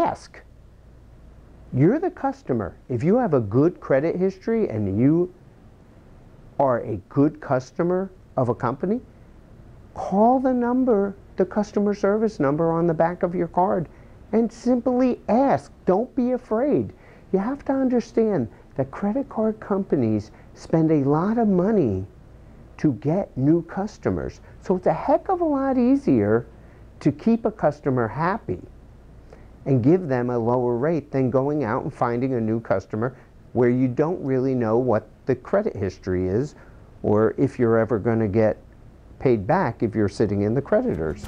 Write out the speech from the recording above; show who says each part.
Speaker 1: ask. You're the customer. If you have a good credit history and you are a good customer of a company, call the number, the customer service number on the back of your card and simply ask. Don't be afraid. You have to understand that credit card companies spend a lot of money to get new customers. So it's a heck of a lot easier to keep a customer happy and give them a lower rate than going out and finding a new customer where you don't really know what the credit history is or if you're ever going to get paid back if you're sitting in the creditors.